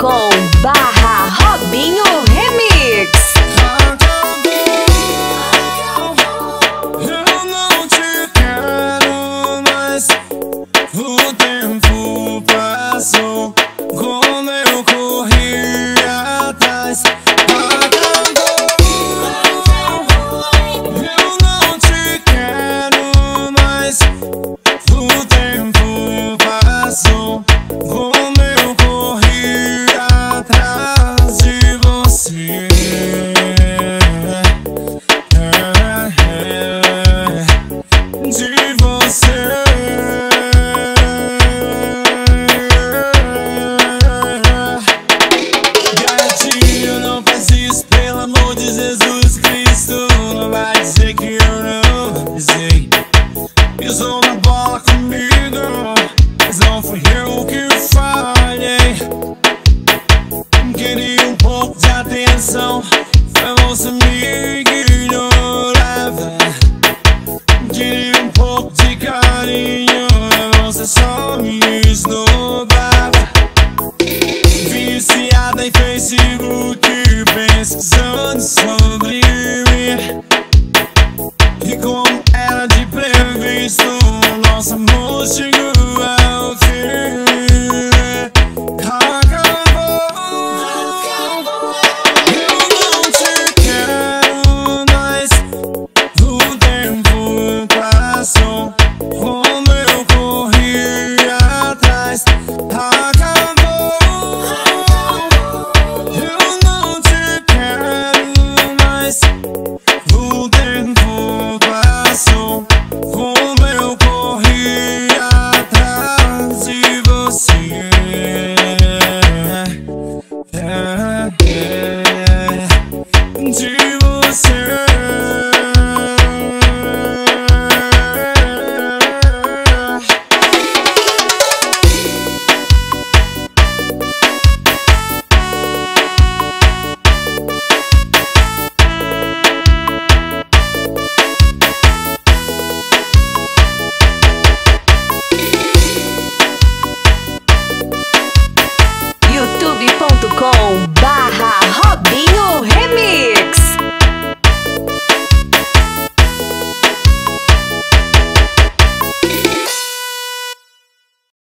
Com barra Robinho Remix. Eu não te quero. O tempo passou quando eu corri. yeah coração Foi você me ignorava Queria um pouco de carinho Você só me esnobava Viciada em Facebook Pensa